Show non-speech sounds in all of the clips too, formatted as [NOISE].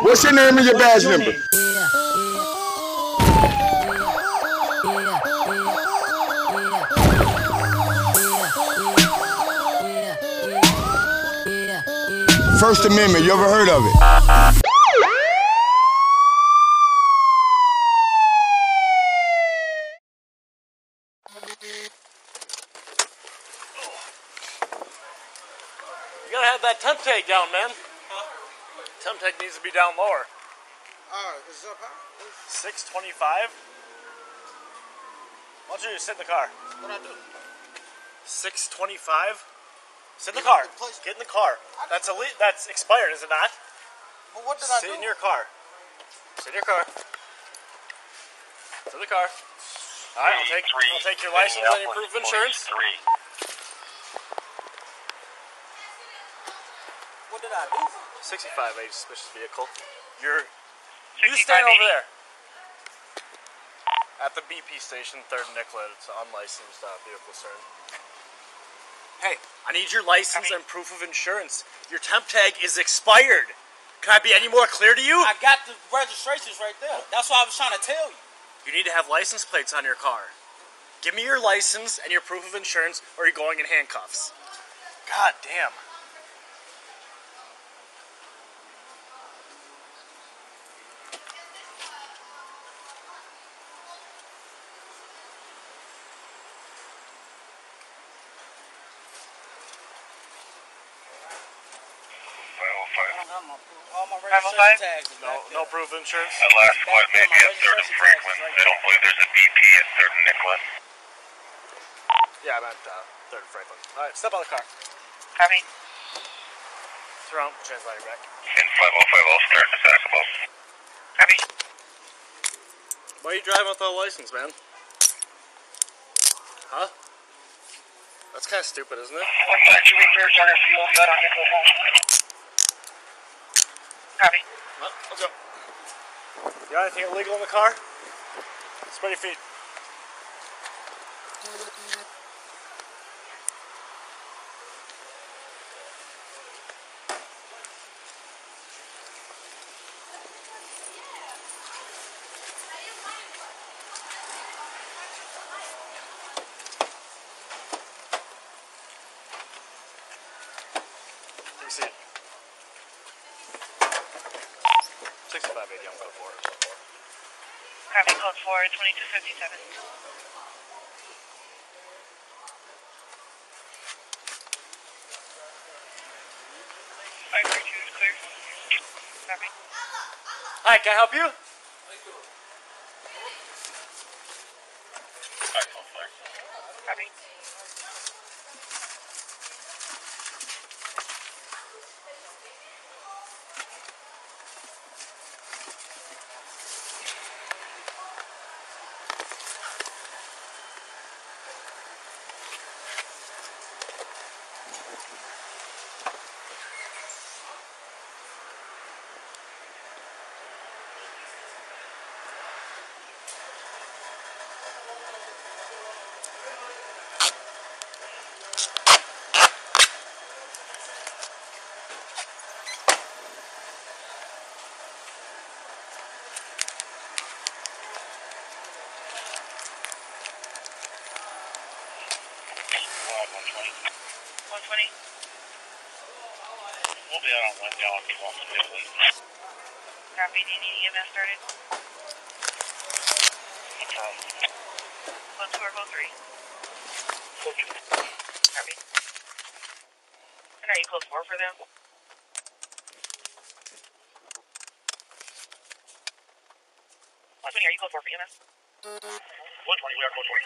What's your name and your badge number? First Amendment, you ever heard of it? You gotta have that temp tag down, man. Temp tag needs to be down lower. Uh, is it up high? 625? Why don't you just sit in the car? What I do? 625? Sit in the car. the Get in the car. That's a that's expired, is it not? But what did I do? Sit in your car. Sit in your car. Sit in the car. All right, I'll take I'll take your license and your proof of insurance. Three. What did I do? 65 age suspicious vehicle. You're you stand over there. At the BP station, third Nicollet. It's an unlicensed uh, vehicle, sir. Hey, I need your license and proof of insurance. Your temp tag is expired. Can I be any more clear to you? I got the registrations right there. That's what I was trying to tell you. You need to have license plates on your car. Give me your license and your proof of insurance, or you're going in handcuffs. God damn. All my registration tags is No, no proof of insurance. That last flight may be at 3rd and Franklin. They don't believe there's a BP at 3rd and Nicollet. Yeah, I'm at uh, third Franklin. All right, step on the car. Copy. Throw on translator back. And 5050 start to Sackable. Copy. Why are you driving without a license, man? Huh? That's kind of stupid, isn't it? One two week clear target fuel, got on Nicollet home. Copy. Let's go. You got anything illegal in the car? Spread your feet. Take a seat. 6580, I'm going for it. Code 4, 2257. Five three two is clear. Copy. Hi, can I help you? 120. We'll be out on Wednesday. I'll keep on the Copy. Do you need EMS started? Okay. on. 2 or code 3? Code 2. Copy. And are you close 4 for them? One twenty, are you code four for EMS? One twenty, we are code four.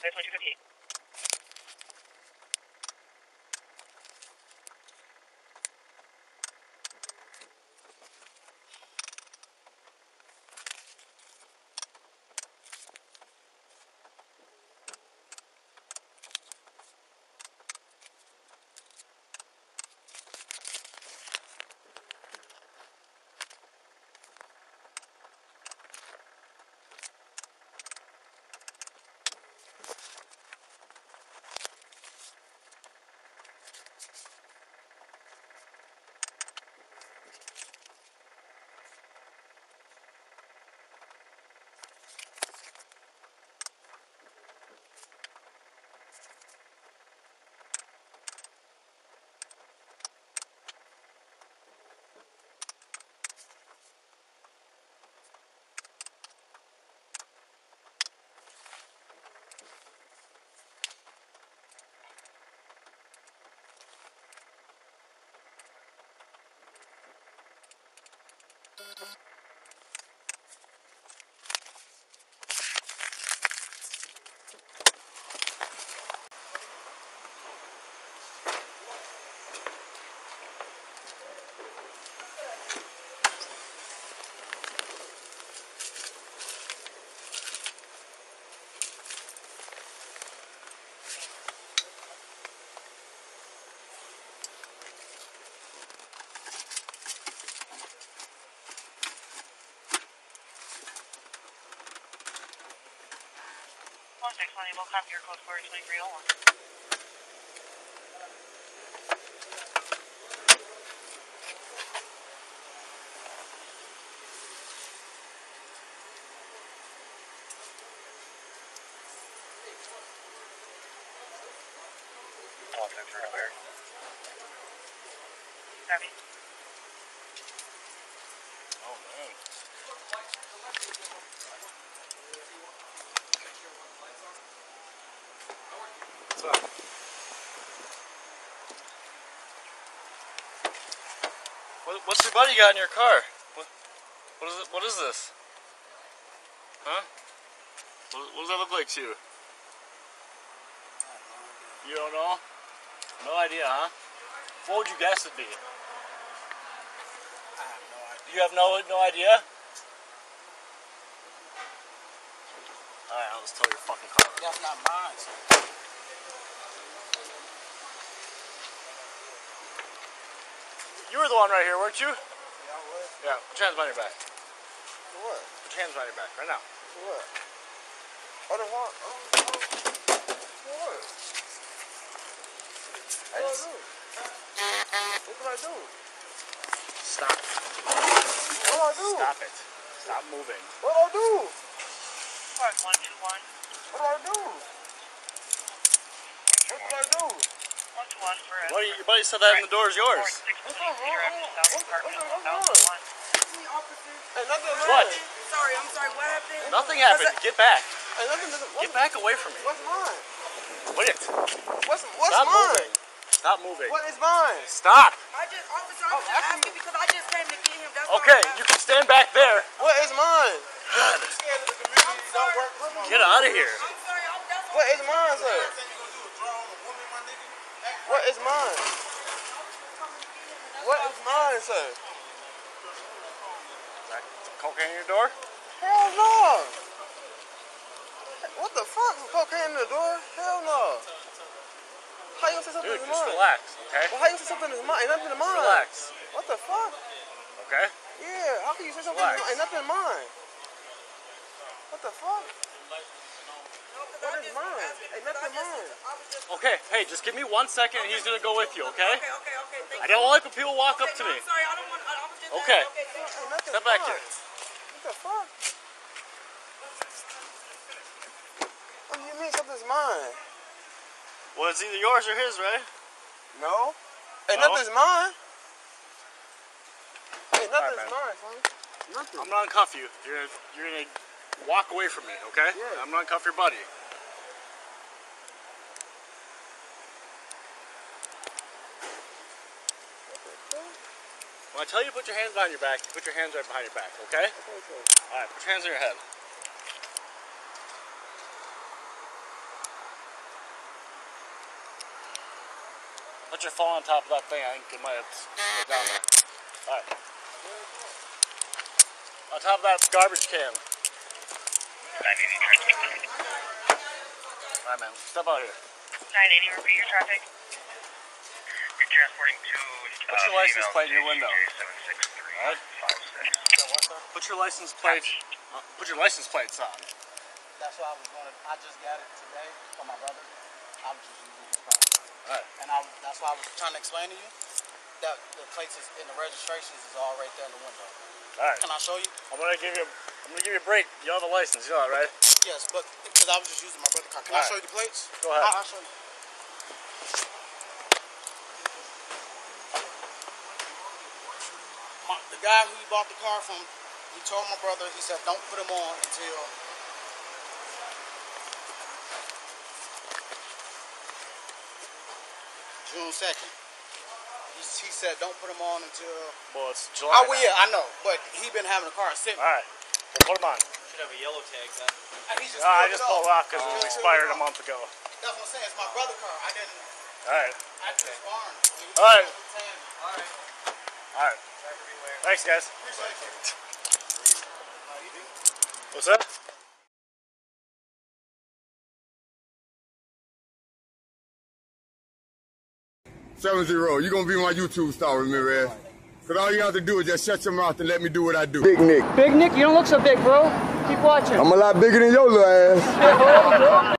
That's twenty two fifty eight. One, we'll copy your code for twenty-three oh one. One six zero clear. Copy. What, what's your buddy got in your car? What, what is it? What is this? Huh? What, what does that look like to you? You don't know? No idea, huh? What would you guess it'd be? I have no idea. You have no no idea? Alright, I'll just tell your fucking car. That's not mine. You were the one right here, weren't you? Yeah, what? Yeah, put your hands behind your back. For what? Put your hands behind your back right now. For what? Oh, the what? Oh, oh. For what? What did I do? What did I do? Stop. What did I do? Stop it. Stop moving. What do I do? Park one two one. What do I do? What do I do? One two one for us. Buddy, your buddy said that in the door is yours. Six What's one wrong? Peter Avenue South What's- Apartment what's- what's one thousand one. Hey, nothing What? Sorry, I'm sorry. What happened? Nothing happened. Get back. Hey, nothing. nothing Get back away from me. What's mine? Wait it. What's what's Stop mine? moving. Stop moving. What is mine? Stop. I just, officer, I'm Oh, just after asking because I just came to get him. That's Okay, you can stand back there. What is mine? God, sorry. get out of here. I'm sorry. I'm, What is mine, sir? What is mine? What is mine, sir? Is that cocaine in your door? Hell no. What the fuck? Cocaine in the door? Hell no. How you gonna say something Dude, is just mine? relax, okay? Well, how you gonna say something is mine? Ain't nothing is mine. Relax, What the fuck? okay? Yeah, how can you say something Relax. is mine? Ain't nothing mine. What the fuck? What is mine? Ain't nothing. Okay, hey, just give me one second and he's gonna go with you, okay? Okay, okay, okay. Thank I don't like when people walk up to no, me. I'm sorry. I don't want. I, I was just Okay. asking. Okay, thank you. Step back here. What the fuck? What do you mean something's mine? Well, it's either yours or his, right? No. Hey, No? nothing's mine. Ain't Alright, nothing's man. mine, son. Nothing. I'm gonna uncuff you. You're gonna, you're gonna walk away from me, okay? Yeah. I'm gonna uncuff your buddy. When I tell you to put your hands behind your back, you put your hands right behind your back, okay? Alright, put your hands on your head. Put your phone on top of that thing. I think it might have down there. Alright. On top of that garbage can. 980. Alright, man. Step out here. Nine eighty. Repeat your traffic. You're transporting two. What's your license plate in your window? Seven six three Alright. five six. Put your license plates. Uh, put your license plates on. That's why I was going. I just got it today for my brother. I was just using his car, Alright. and I, that's why I was trying to explain to you that the plates is, and the registrations is all right there in the window. Alright. Can I show you? I'm gonna give you. I'm gonna give you a break. You have a license. You know that, right? Yes, but because I was just using my brother's car. Can I Alright. show you the plates? Go ahead. I'll, I'll show you. My, the guy who he bought the car from, he told my brother, he said, don't put him on until June 2nd. He he said don't put them on until. Well, it's July. Oh, well, yeah, I know, but he been having a car sitting. All right. Well, put them on. Should have a yellow tag then. And he just Ah, I just it pulled off because it He was just expired a peeled it off. month ago. That's what I'm saying. It's my brother's car. I didn't. All right. I just barn. All right. All right. All right. Thanks, guys. Appreciate you. How you doing? What's that? Seven zero. You gonna be my YouTube star, Ramirez. Eh? Cause all you have to do is just shut your mouth and let me do what I do. Big Nick. Big Nick, you don't look so big, bro. Keep watching. I'm a lot bigger than your little ass. [LAUGHS]